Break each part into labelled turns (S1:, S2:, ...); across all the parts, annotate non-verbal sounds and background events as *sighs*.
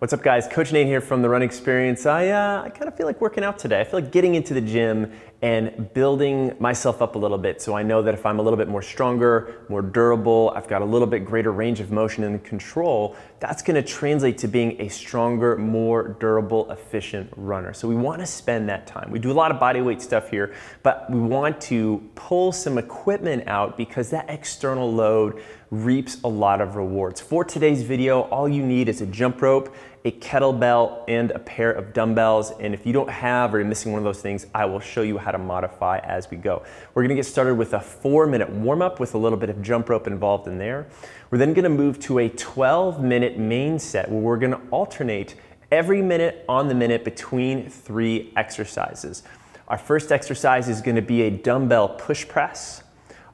S1: What's up guys, Coach Nate here from The Run Experience. I, uh, I kind of feel like working out today. I feel like getting into the gym and building myself up a little bit so I know that if I'm a little bit more stronger, more durable, I've got a little bit greater range of motion and control, that's gonna translate to being a stronger, more durable, efficient runner. So we wanna spend that time. We do a lot of body weight stuff here, but we want to pull some equipment out because that external load reaps a lot of rewards. For today's video, all you need is a jump rope, a kettlebell, and a pair of dumbbells. And if you don't have or you're missing one of those things, I will show you how to modify as we go. We're gonna get started with a four minute warm up with a little bit of jump rope involved in there. We're then gonna move to a 12 minute main set where we're gonna alternate every minute on the minute between three exercises. Our first exercise is gonna be a dumbbell push press.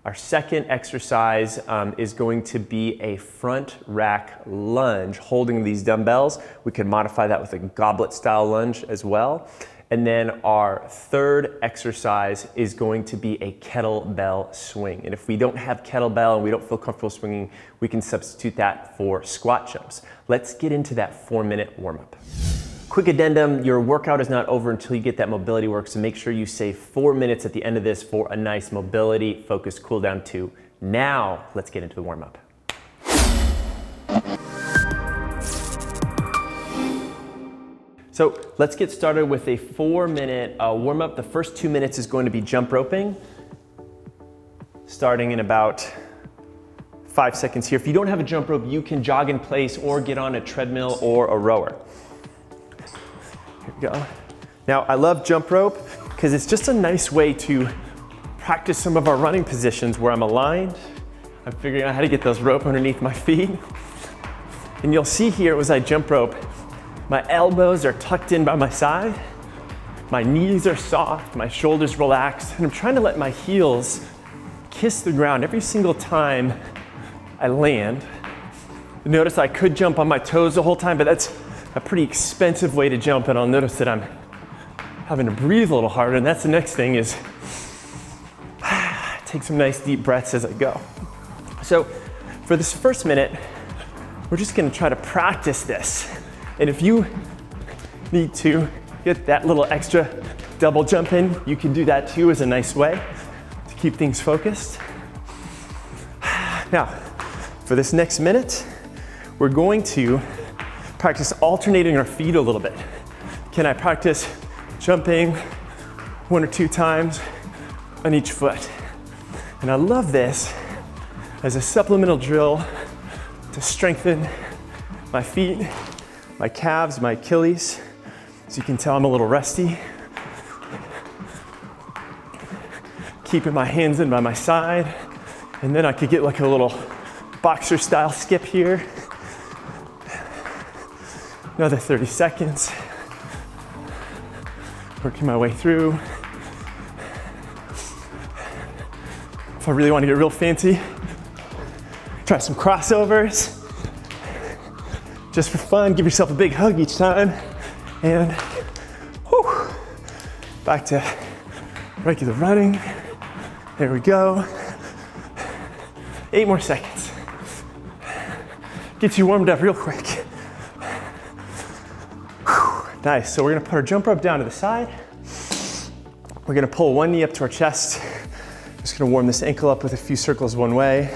S1: Our second exercise um, is going to be a front rack lunge, holding these dumbbells. We can modify that with a goblet style lunge as well. And then our third exercise is going to be a kettlebell swing. And if we don't have kettlebell and we don't feel comfortable swinging, we can substitute that for squat jumps. Let's get into that four minute warm up. Quick addendum, your workout is not over until you get that mobility work, so make sure you save four minutes at the end of this for a nice mobility focused cool down too. Now, let's get into the warm up. So let's get started with a four minute uh, warm up. The first two minutes is going to be jump roping, starting in about five seconds here. If you don't have a jump rope, you can jog in place or get on a treadmill or a rower. Here we go. Now, I love jump rope because it's just a nice way to practice some of our running positions where I'm aligned. I'm figuring out how to get those rope underneath my feet. And you'll see here as I jump rope, my elbows are tucked in by my side, my knees are soft, my shoulders relaxed, and I'm trying to let my heels kiss the ground every single time I land. Notice I could jump on my toes the whole time, but that's a pretty expensive way to jump, and I'll notice that I'm having to breathe a little harder, and that's the next thing is *sighs* take some nice deep breaths as I go. So for this first minute, we're just gonna try to practice this. And if you need to get that little extra double jump in, you can do that too as a nice way to keep things focused. *sighs* Now, for this next minute, we're going to practice alternating our feet a little bit. Can I practice jumping one or two times on each foot? And I love this as a supplemental drill to strengthen my feet my calves, my Achilles. As you can tell, I'm a little rusty. Keeping my hands in by my side. And then I could get like a little boxer style skip here. Another 30 seconds. Working my way through. If I really want to get real fancy, try some crossovers just for fun, give yourself a big hug each time. And whew, back to regular running. There we go. Eight more seconds. Get you warmed up real quick. Nice, so we're gonna put our jump rope down to the side. We're gonna pull one knee up to our chest. Just gonna warm this ankle up with a few circles one way,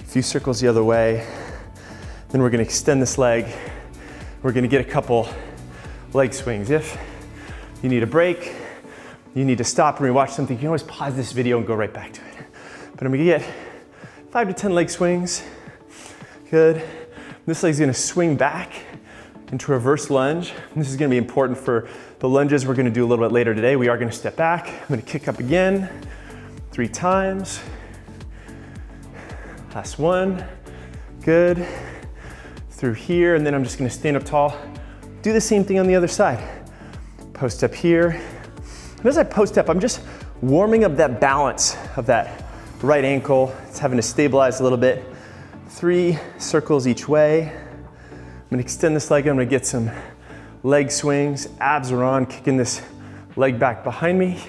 S1: a few circles the other way. Then we're gonna extend this leg. We're gonna get a couple leg swings. If you need a break, you need to stop and rewatch something, you can always pause this video and go right back to it. But I'm gonna get five to 10 leg swings. Good. This leg's gonna swing back into reverse lunge. This is gonna be important for the lunges we're gonna do a little bit later today. We are gonna step back. I'm gonna kick up again, three times. Last one, good through here, and then I'm just gonna stand up tall. Do the same thing on the other side. Post up here. And as I post up, I'm just warming up that balance of that right ankle. It's having to stabilize a little bit. Three circles each way. I'm gonna extend this leg, I'm gonna get some leg swings. Abs are on, kicking this leg back behind me.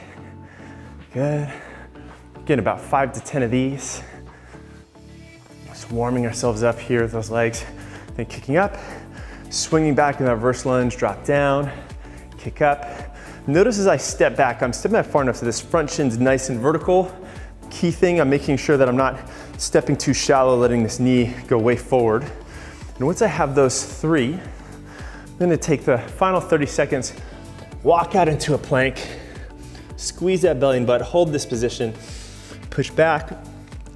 S1: Good. Getting about five to 10 of these. Just warming ourselves up here with those legs. Then kicking up, Swinging back in that reverse lunge, drop down, kick up. Notice as I step back, I'm stepping back far enough so this front shin's nice and vertical. Key thing, I'm making sure that I'm not stepping too shallow, letting this knee go way forward. And once I have those three, I'm gonna take the final 30 seconds, walk out into a plank, squeeze that belly and butt, hold this position, push back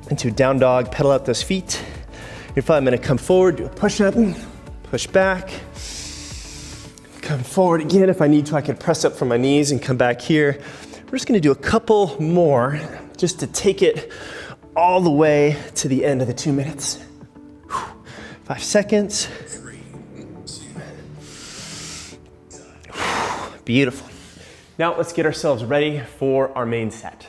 S1: into down dog, pedal out those feet. If I'm gonna come forward, do a push up, push back, come forward again. If I need to, I can press up from my knees and come back here. We're just gonna do a couple more just to take it all the way to the end of the two minutes. Five seconds. Beautiful. Now let's get ourselves ready for our main set.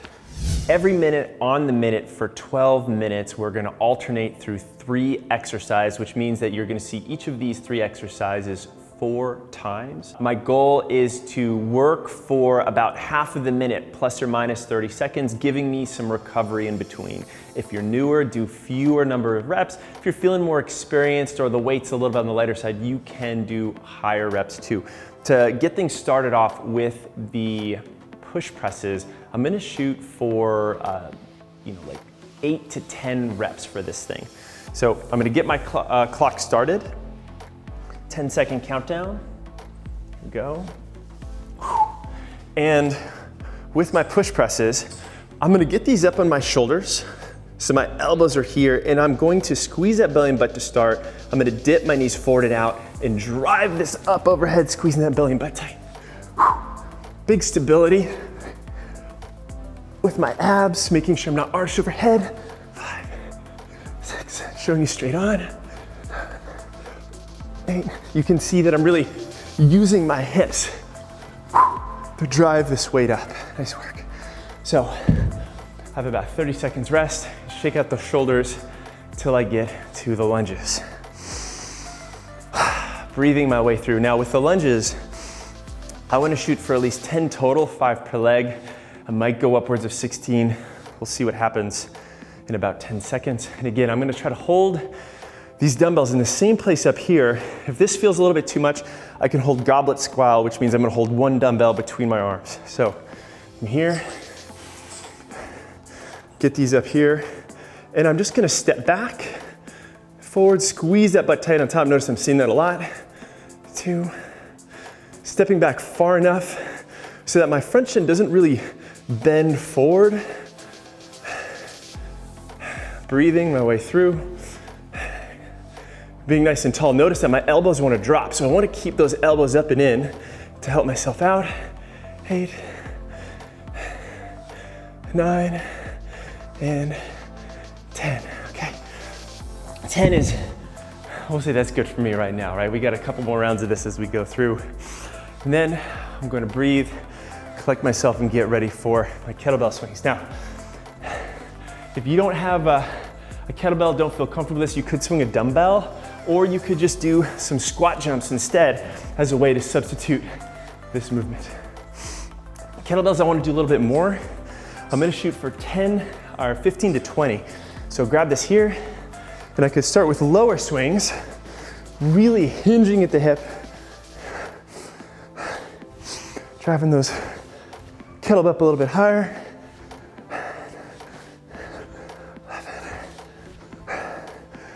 S1: Every minute on the minute for 12 minutes, we're gonna alternate through three exercises, which means that you're gonna see each of these three exercises four times. My goal is to work for about half of the minute, plus or minus 30 seconds, giving me some recovery in between. If you're newer, do fewer number of reps. If you're feeling more experienced or the weight's a little bit on the lighter side, you can do higher reps too. To get things started off with the push presses, I'm gonna shoot for, uh, you know, like eight to 10 reps for this thing. So I'm gonna get my cl uh, clock started. 10 second countdown. Go. And with my push presses, I'm gonna get these up on my shoulders. So my elbows are here and I'm going to squeeze that belly and butt to start. I'm gonna dip my knees forward and out and drive this up overhead, squeezing that belly and butt tight. Big stability with my abs, making sure I'm not arched overhead. Five, six, showing you straight on eight. You can see that I'm really using my hips to drive this weight up. Nice work. So I have about 30 seconds rest. Shake out the shoulders till I get to the lunges. *sighs* Breathing my way through. Now with the lunges, I wanna shoot for at least 10 total, five per leg. I might go upwards of 16. We'll see what happens in about 10 seconds. And again, I'm gonna try to hold these dumbbells in the same place up here. If this feels a little bit too much, I can hold goblet squat, which means I'm gonna hold one dumbbell between my arms. So from here, get these up here, and I'm just gonna step back, forward, squeeze that butt tight on top. Notice I'm seeing that a lot. Two, stepping back far enough so that my front shin doesn't really bend forward. Breathing my way through being nice and tall. Notice that my elbows want to drop, so I want to keep those elbows up and in to help myself out. Eight, nine, and 10. Okay. 10 is, we'll say that's good for me right now, right? We got a couple more rounds of this as we go through. And then I'm going to breathe, collect myself, and get ready for my kettlebell swings. Now, if you don't have a, a kettlebell, don't feel comfortable with this, you could swing a dumbbell or you could just do some squat jumps instead as a way to substitute this movement. Kettlebells, I wanna do a little bit more. I'm gonna shoot for 10 or 15 to 20. So grab this here, and I could start with lower swings, really hinging at the hip, driving those kettlebell up a little bit higher.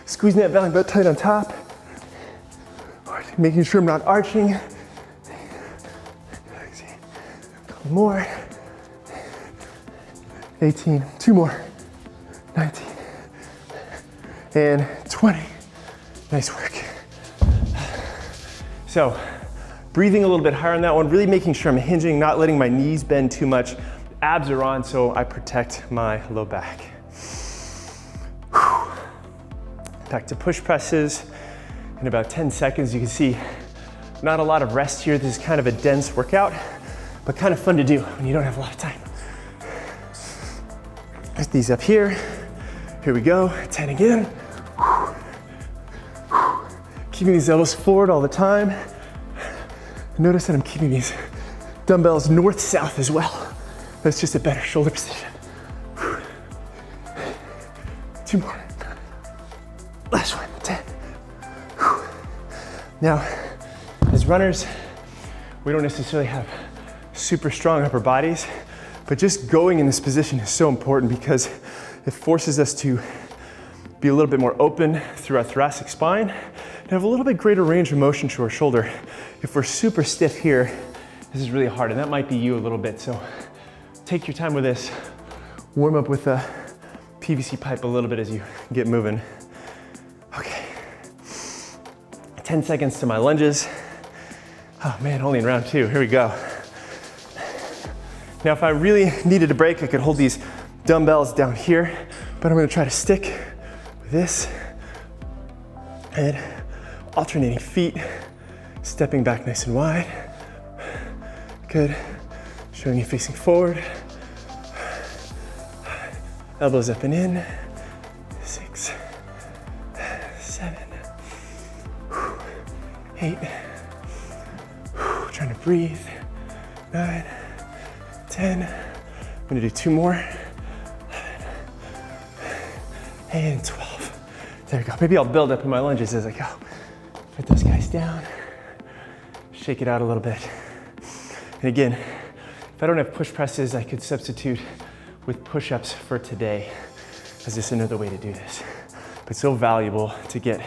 S1: Squeezing that belly butt tight on top. Making sure I'm not arching. More. 18, two more. 19, and 20. Nice work. So, breathing a little bit higher on that one, really making sure I'm hinging, not letting my knees bend too much. Abs are on, so I protect my low back. Back to push presses. In about 10 seconds, you can see not a lot of rest here. This is kind of a dense workout, but kind of fun to do when you don't have a lot of time. Lift these up here. Here we go, 10 again. Keeping these elbows forward all the time. Notice that I'm keeping these dumbbells north-south as well. That's just a better shoulder position. Two more. Last one, 10.
S2: Now, as runners, we don't necessarily have super strong upper bodies, but just going in this position is so important because it forces us to be a little bit more open through our thoracic spine and have a little bit greater range of motion to our shoulder. If we're super stiff here, this is really hard, and that might be you a little bit. So take your time with this. Warm up with a PVC pipe a little bit as you get moving. Okay. 10 seconds to my lunges. Oh man, only in round two. Here we go. Now, if I really needed a break, I could hold these dumbbells down here, but I'm gonna try to stick this and alternating feet, stepping back nice and wide. Good. Showing you facing forward. Elbows up and in. Six, seven, eight. Trying to breathe. Nine, ten. I'm gonna do two more. And 12. There we go. Maybe I'll build up in my lunges as I go. Put those guys down. Shake it out a little bit. And again, if I don't have push presses, I could substitute with push-ups for today as just another way to do this. But so valuable to get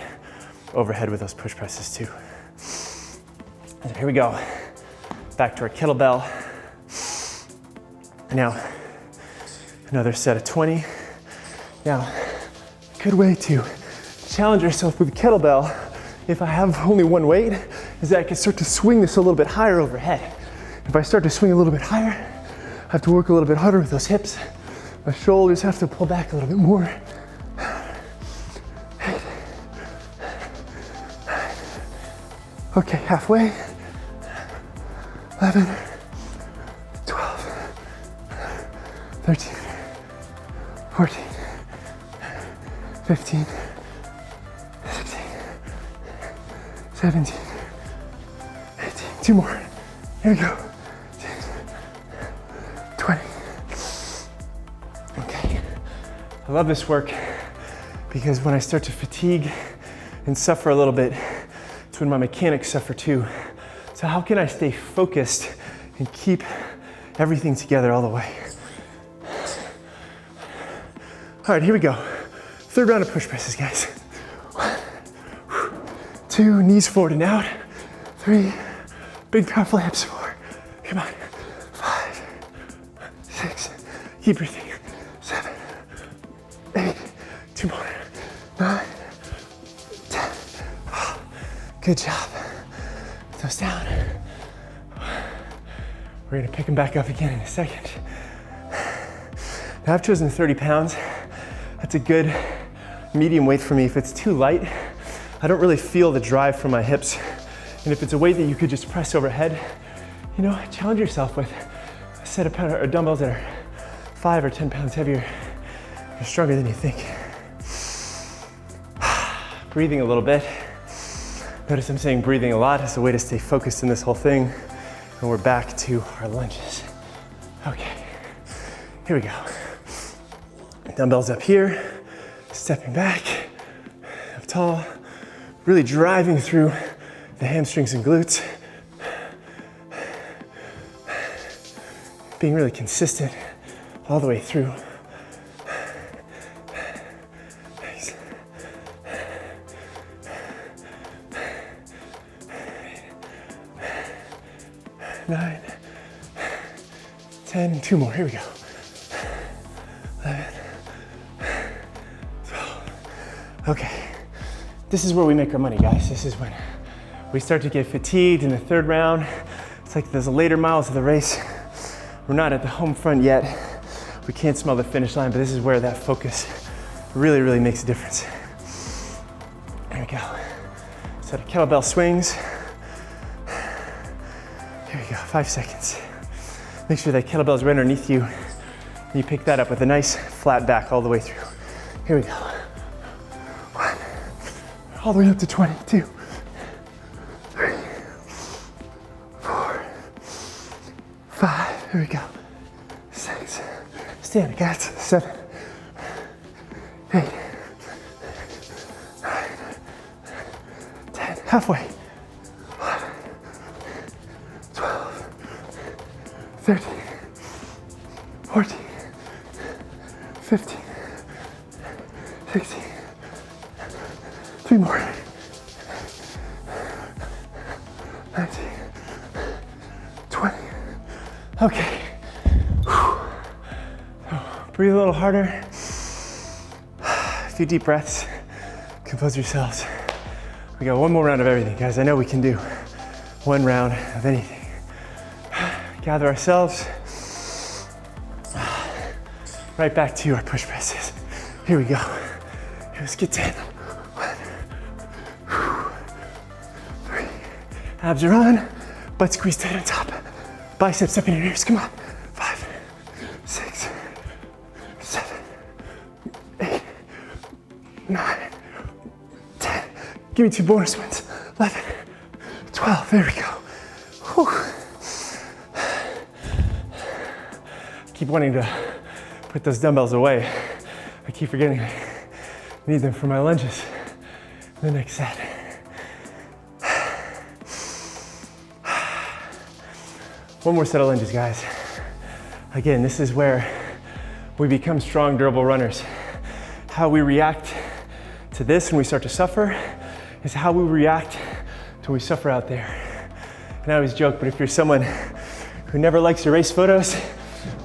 S2: overhead with those push presses too. Here we go. Back to our kettlebell. Now, another set of 20. Now, good way to challenge yourself with kettlebell if I have only one weight is that I can start to swing this a little bit higher overhead. If I start to swing a little bit higher, I have to work a little bit harder with those hips. My shoulders have to pull back a little bit more. Okay, halfway. 11, 12, 13, 14, 15, 17, 18. Two more. Here we go. 20. Okay. I love this work because when I start to fatigue and suffer a little bit, it's when my mechanics suffer too. So, how can I stay focused and keep everything together all the way? All right, here we go. Third round of push presses, guys. Two, knees forward and out. Three, big powerful hips. Four, come on. Five, six, keep breathing. Seven, eight, two more. Nine, ten. Good job. Put those down. We're gonna pick them back up again in a second. Now I've chosen 30 pounds. That's a good medium weight for me. If it's too light, I don't really feel the drive from my hips. And if it's a weight that you could just press overhead, you know, challenge yourself with a set of pound, or dumbbells that are five or 10 pounds heavier. You're stronger than you think. *sighs* breathing a little bit. Notice I'm saying breathing a lot as a way to stay focused in this whole thing. And we're back to our lunges. Okay, here we go. Dumbbells up here, stepping back, up tall, really driving through the hamstrings and glutes. Being really consistent all the way through. Nine, ten, two more. Here we go. 11, 12. Okay, this is where we make our money, guys. This is when we start to get fatigued in the third round. It's like those later miles of the race. We're not at the home front yet. We can't smell the finish line, but this is where that focus really, really makes a difference. There we go. Set of kettlebell swings. Here we go, five seconds. Make sure that kettlebell is right underneath you. You pick that up with a nice flat back all the way through. Here we go all the way up to 22. Three, four, five, here we go. Six, stand cats, seven, eight, nine, ten, halfway. 11, 12, 13, Breathe a little harder. A few deep breaths. Compose yourselves. We got one more round of everything, guys. I know we can do one round of anything. Gather ourselves. Right back to our push presses. Here we go. Let's get 10. One, three. Abs are on. Butt squeeze tight on top. Biceps up in your ears. Come on. Give me two bonus ones. 11, 12. There we go. Whew. Keep wanting to put those dumbbells away. I keep forgetting I need them for my lunges. The next set. One more set of lunges, guys. Again, this is where we become strong, durable runners. How we react to this when we start to suffer is how we react to we suffer out there. And I always joke, but if you're someone who never likes your race photos,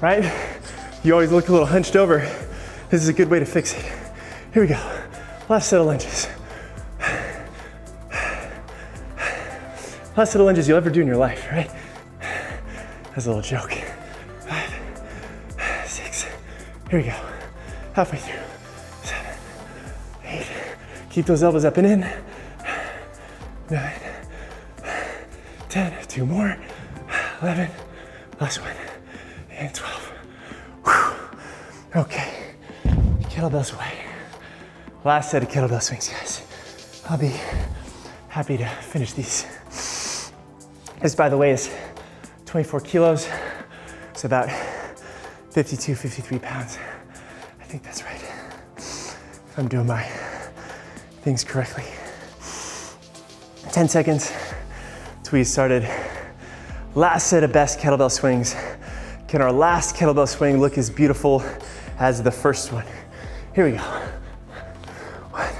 S2: right? You always look a little hunched over. This is a good way to fix it. Here we go. Last set of lunges. Last set of lunges you'll ever do in your life, right? That's a little joke. Five, six, here we go. Halfway through. Seven, eight. Keep those elbows up and in. Nine, ten. Two more. Eleven. Last one. And 12. Whew. Okay. Kettlebells away. Last set of kettlebell swings, guys. I'll be happy to finish these. This, by the way, is 24 kilos. It's about 52, 53 pounds. I think that's right. If I'm doing my things correctly. 10 seconds till we started. Last set of best kettlebell swings. Can our last kettlebell swing look as beautiful as the first one? Here we go. One,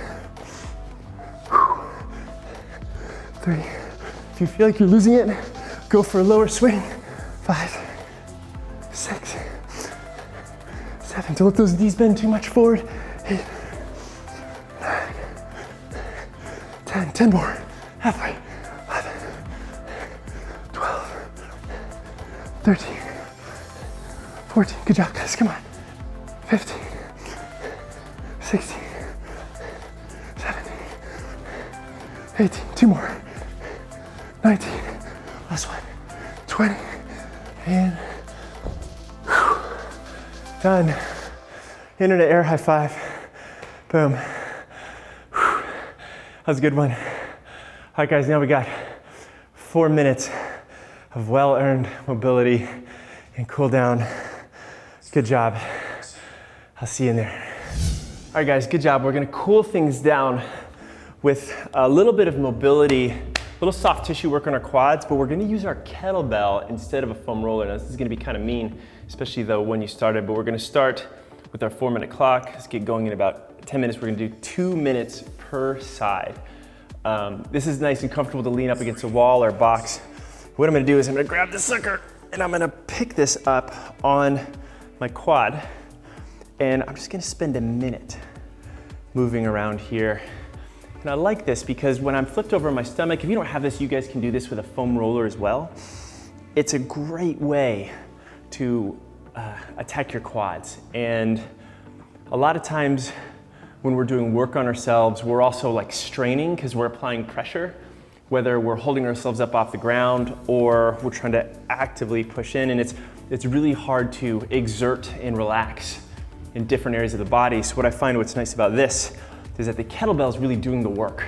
S2: three. If you feel like you're losing it, go for a lower swing. Five, six, seven. Don't let those knees bend too much forward. Eight, nine, ten. Ten more. 13, 14. Good job, guys. Come on. 15, 16, 17, 18. Two more. 19. Last one. 20. And whew, done. Internet air high five. Boom. Whew. That was a good one. All right, guys, now we got four minutes of well earned mobility and cool down. Good job. I'll see you in there. All right, guys, good job. We're gonna cool things down with a little bit of mobility, a little soft tissue work on our quads, but we're gonna use our kettlebell instead of a foam roller. Now, this is gonna be kind of mean, especially though when you started, but we're gonna start with our four minute clock. Let's get going in about 10 minutes. We're gonna do two minutes per side. Um, this is nice and comfortable to lean up against a wall or box. What I'm gonna do is I'm gonna grab this sucker and I'm gonna pick this up on my quad and I'm just gonna spend a minute moving around here. And I like this because when I'm flipped over my stomach, if you don't have this, you guys can do this with a foam roller as well. It's a great way to uh, attack your quads. And a lot of times when we're doing work on ourselves, we're also like straining because we're applying pressure, whether we're holding ourselves up off the ground or we're trying to actively push in. And it's, it's really hard to exert and relax in different areas of the body. So what I find what's nice about this is that the kettlebell is really doing the work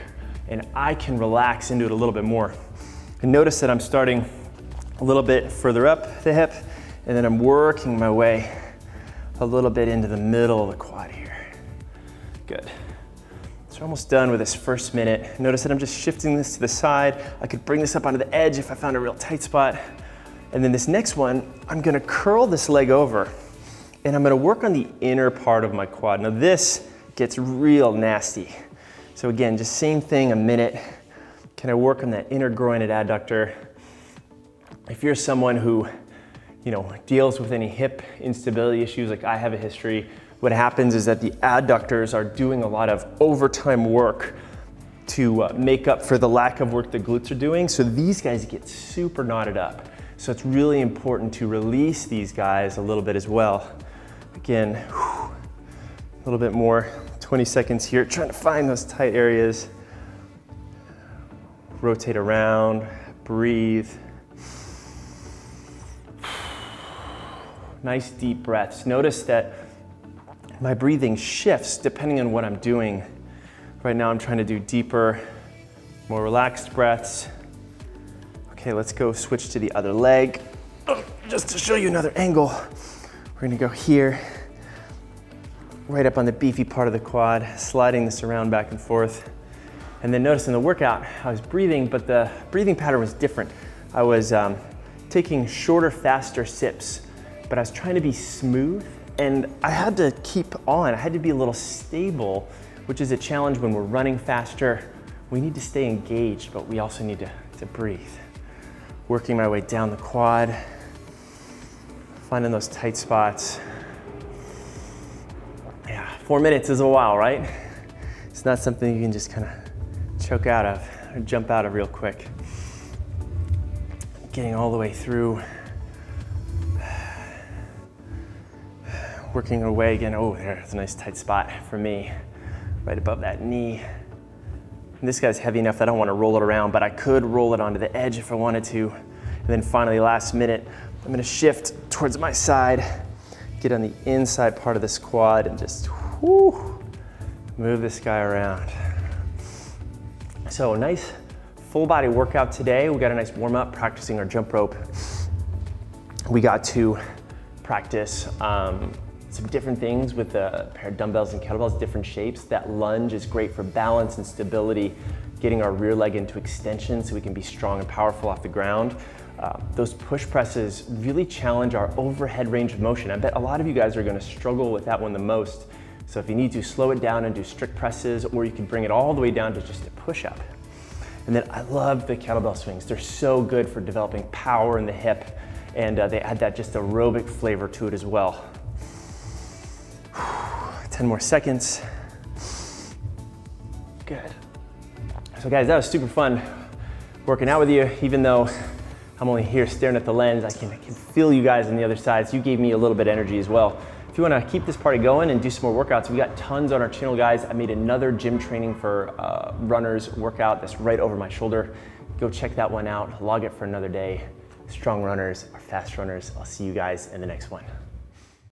S2: and I can relax into it a little bit more. And notice that I'm starting a little bit further up the hip and then I'm working my way a little bit into the middle of the quad here. So we're almost done with this first minute. Notice that I'm just shifting this to the side. I could bring this up onto the edge if I found a real tight spot.
S1: And then this next one, I'm gonna curl this leg over and I'm gonna work on the inner part of my quad. Now this gets real nasty. So again, just same thing, a minute. Can I work on that inner groin and adductor? If you're someone who, you know, deals with any hip instability issues, like I have a history, what happens is that the adductors are doing a lot of overtime work to uh, make up for the lack of work the glutes are doing. So these guys get super knotted up. So it's really important to release these guys a little bit as well. Again, whew, a little bit more, 20 seconds here, trying to find those tight areas. Rotate around, breathe. Nice deep breaths. Notice that my breathing shifts depending on what I'm doing. Right now I'm trying to do deeper, more relaxed breaths. Okay, let's go switch to the other leg. *clears throat* just to show you another angle, we're gonna go here, right up on the beefy part of the quad, sliding this around back and forth. And then notice in the workout, I was breathing, but the breathing pattern was different. I was um, taking shorter, faster sips, but I was trying to be smooth and I had to keep on. I had to be a little stable, which is a challenge when we're running faster. We need to stay engaged, but we also need to, to breathe. Working my way down the quad, finding those tight spots. Yeah, four minutes is a while, right? It's not something you can just kind of choke out of or jump out of real quick. Getting all the way through. Working our way again. Oh, there's a nice tight spot for me, right above that knee. And this guy's heavy enough that I don't want to roll it around, but I could roll it onto the edge if I wanted to. And then finally, last minute, I'm gonna shift towards my side, get on the inside part of this quad and just whoo, move this guy around. So nice full body workout today. We got a nice warm up practicing our jump rope. We got to practice um, some different things with a pair of dumbbells and kettlebells, different shapes. That lunge is great for balance and stability, getting our rear leg into extension so we can be strong and powerful off the ground. Uh, those push presses really challenge our overhead range of motion. I bet a lot of you guys are gonna struggle with that one the most. So if you need to slow it down and do strict presses, or you can bring it all the way down to just a push up. And then I love the kettlebell swings. They're so good for developing power in the hip, and uh, they add that just aerobic flavor to it as well. 10 more seconds. Good. So guys, that was super fun working out with you, even though I'm only here staring at the lens, I can, I can feel you guys on the other side. So you gave me a little bit of energy as well. If you wanna keep this party going and do some more workouts, we got tons on our channel, guys. I made another gym training for uh, runners workout that's right over my shoulder. Go check that one out, log it for another day. Strong runners are fast runners. I'll see you guys in the next one.